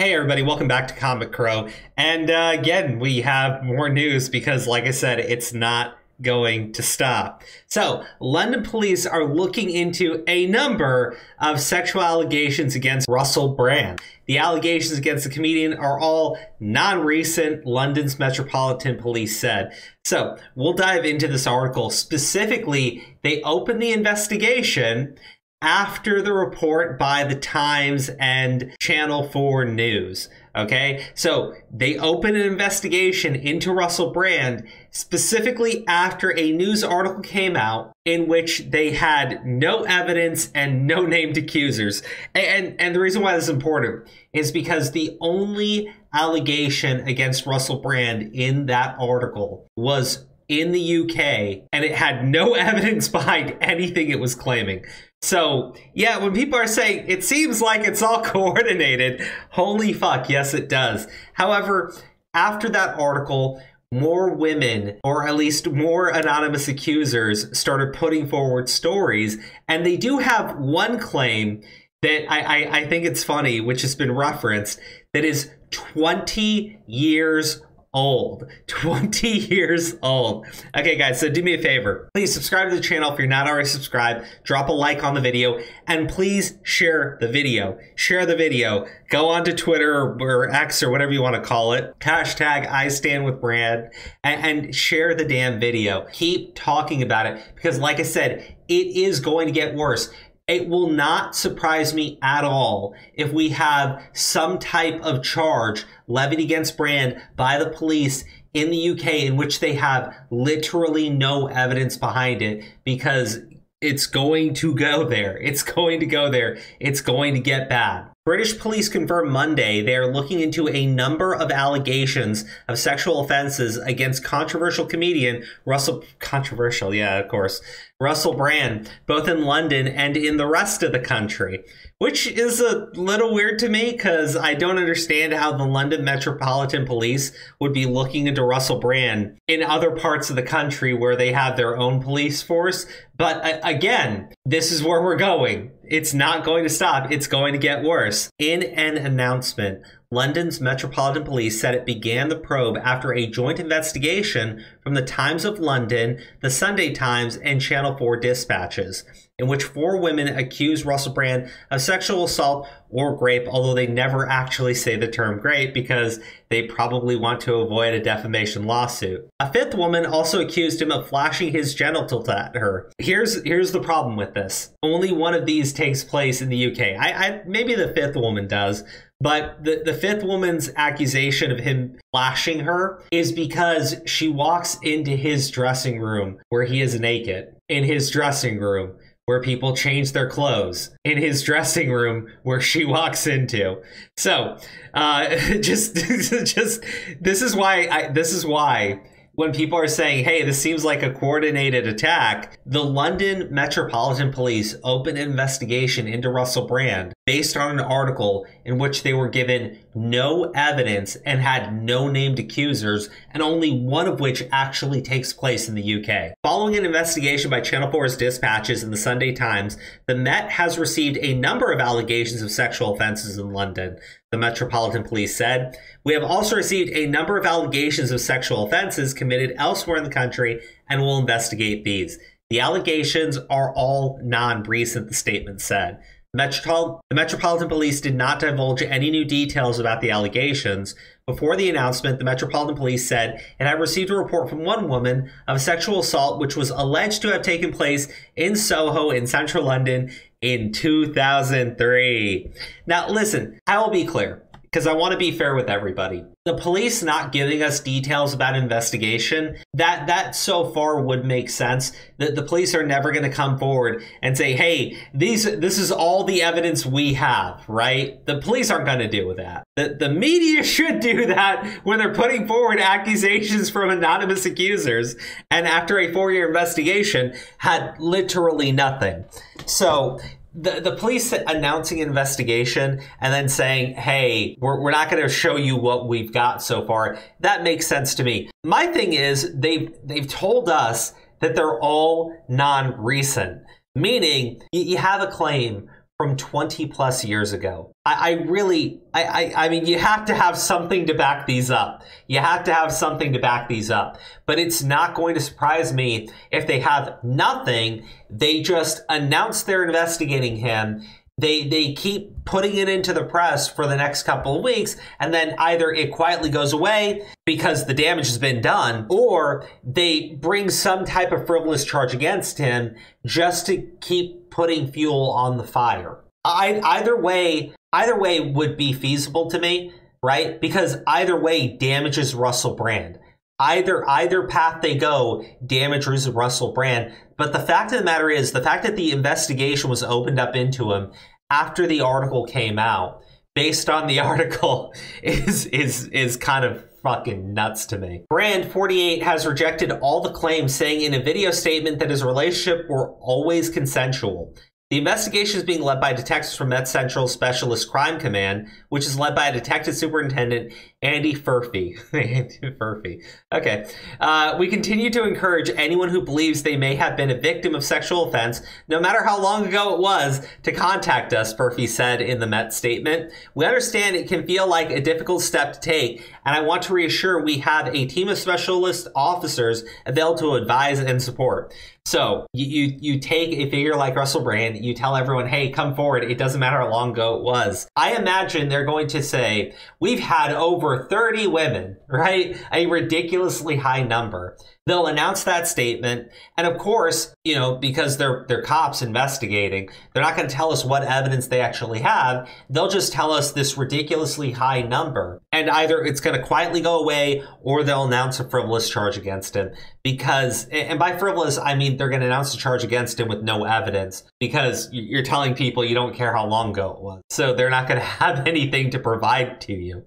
Hey everybody, welcome back to Comic Crow. And uh, again, we have more news because, like I said, it's not going to stop. So, London police are looking into a number of sexual allegations against Russell Brand. The allegations against the comedian are all non recent, London's Metropolitan Police said. So, we'll dive into this article. Specifically, they opened the investigation after the report by the Times and Channel 4 News. Okay, so they opened an investigation into Russell Brand specifically after a news article came out in which they had no evidence and no named accusers. And, and the reason why this is important is because the only allegation against Russell Brand in that article was in the UK and it had no evidence behind anything it was claiming. So, yeah, when people are saying it seems like it's all coordinated, holy fuck, yes, it does. However, after that article, more women, or at least more anonymous accusers, started putting forward stories. And they do have one claim that I, I, I think it's funny, which has been referenced, that is 20 years old. 20 years old. Okay, guys, so do me a favor. Please subscribe to the channel if you're not already subscribed. Drop a like on the video and please share the video. Share the video. Go on to Twitter or X or whatever you want to call it. Hashtag I stand with Brand and, and share the damn video. Keep talking about it because, like I said, it is going to get worse. It will not surprise me at all if we have some type of charge levied against Brand by the police in the UK in which they have literally no evidence behind it because it's going to go there. It's going to go there. It's going to get bad. British police confirmed Monday they are looking into a number of allegations of sexual offenses against controversial comedian Russell controversial, yeah, of course. Russell Brand, both in London and in the rest of the country, which is a little weird to me because I don't understand how the London Metropolitan Police would be looking into Russell Brand in other parts of the country where they have their own police force. But uh, again, this is where we're going. It's not going to stop. It's going to get worse. In an announcement, London's Metropolitan Police said it began the probe after a joint investigation from the Times of London, the Sunday Times, and Channel 4 dispatches, in which four women accused Russell Brand of sexual assault or rape, although they never actually say the term rape because they probably want to avoid a defamation lawsuit. A fifth woman also accused him of flashing his genitals at her. Here's here's the problem with this. Only one of these takes place in the UK. I, I maybe the fifth woman does, but the, the fifth woman's accusation of him lashing her is because she walks into his dressing room where he is naked. In his dressing room where people change their clothes. In his dressing room where she walks into. So, uh, just, just, this is why I, this is why when people are saying, hey, this seems like a coordinated attack, the London Metropolitan Police opened an investigation into Russell Brand based on an article in which they were given no evidence and had no named accusers, and only one of which actually takes place in the UK. Following an investigation by Channel 4's dispatches in the Sunday Times, the Met has received a number of allegations of sexual offences in London, the Metropolitan Police said. We have also received a number of allegations of sexual offences committed elsewhere in the country and will investigate these. The allegations are all non recent, the statement said. Metropol- the Metropolitan Police did not divulge any new details about the allegations. Before the announcement, the Metropolitan Police said it had received a report from one woman of a sexual assault which was alleged to have taken place in Soho in central London in 2003. Now, listen, I will be clear because I want to be fair with everybody. The police not giving us details about investigation, that that so far would make sense. That the police are never going to come forward and say, "Hey, these this is all the evidence we have." Right? The police aren't going to deal with that. The the media should do that when they're putting forward accusations from anonymous accusers and after a 4-year investigation had literally nothing. So, the the police announcing investigation and then saying, "Hey, we're we're not going to show you what we've got so far." That makes sense to me. My thing is they've they've told us that they're all non-recent, meaning you, you have a claim from 20 plus years ago. I, I really, I, I, I mean, you have to have something to back these up. You have to have something to back these up. But it's not going to surprise me if they have nothing. They just announce they're investigating him they they keep putting it into the press for the next couple of weeks and then either it quietly goes away because the damage has been done or they bring some type of frivolous charge against him just to keep putting fuel on the fire. I, either way either way would be feasible to me right? Because either way damages russell brand. Either either path they go damages Russell Brand. But the fact of the matter is, the fact that the investigation was opened up into him after the article came out, based on the article, is is is kind of fucking nuts to me. Brand 48 has rejected all the claims, saying in a video statement that his relationship were always consensual. The investigation is being led by detectives from Met Central Specialist Crime Command, which is led by a detective superintendent, Andy Furphy. Andy Furphy. Okay. Uh, we continue to encourage anyone who believes they may have been a victim of sexual offense, no matter how long ago it was, to contact us, Furphy said in the Met statement. We understand it can feel like a difficult step to take, and I want to reassure we have a team of specialist officers available to advise and support. So you, you, you take a figure like Russell Brand, you tell everyone, hey, come forward. It doesn't matter how long ago it was. I imagine they're going to say, we've had over 30 women, right? A ridiculously high number. They'll announce that statement, and of course, you know, because they're they're cops investigating, they're not going to tell us what evidence they actually have. They'll just tell us this ridiculously high number, and either it's going to quietly go away, or they'll announce a frivolous charge against him. Because, and by frivolous, I mean they're going to announce a charge against him with no evidence, because you're telling people you don't care how long ago it was, so they're not going to have anything to provide to you.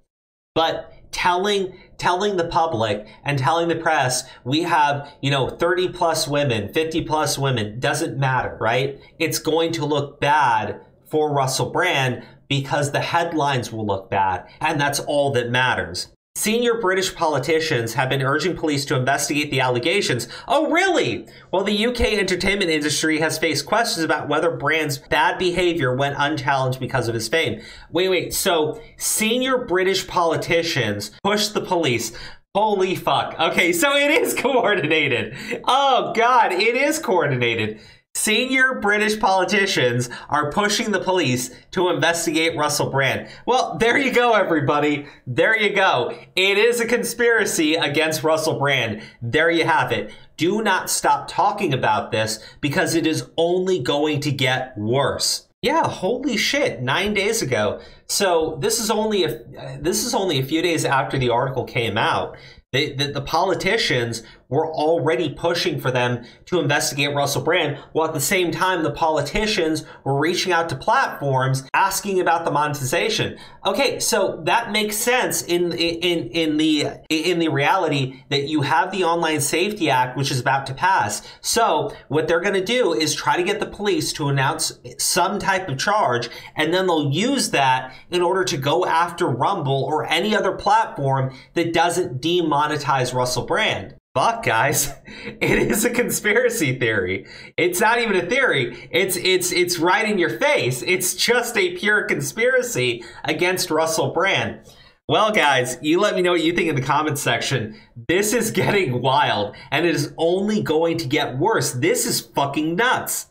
But telling telling the public and telling the press we have you know 30 plus women 50 plus women doesn't matter right? It's going to look bad for russell brand because the headlines will look bad and that's all that matters Senior British politicians have been urging police to investigate the allegations. Oh, really? Well, the UK entertainment industry has faced questions about whether Brand's bad behavior went unchallenged because of his fame. Wait, wait. So, senior British politicians pushed the police. Holy fuck. Okay, so it is coordinated. Oh, God, it is coordinated. Senior British politicians are pushing the police to investigate Russell Brand. Well, there you go, everybody. There you go. It is a conspiracy against Russell Brand. There you have it. Do not stop talking about this because it is only going to get worse. Yeah, holy shit, 9 days ago. So, this is only a this is only a few days after the article came out. the, the politicians were already pushing for them to investigate Russell Brand, while at the same time, the politicians were reaching out to platforms asking about the monetization. Okay, so that makes sense in in in the in the reality that you have the Online Safety Act, which is about to pass. So what they're going to do is try to get the police to announce some type of charge, and then they'll use that in order to go after Rumble or any other platform that doesn't demonetize Russell Brand fuck guys it is a conspiracy theory. It's not even a theory. It's it's it's right in your face. It's just a pure conspiracy against russell brand. Well guys you let me know what you think in the comments section. This is getting wild and it is only going to get worse. This is fucking nuts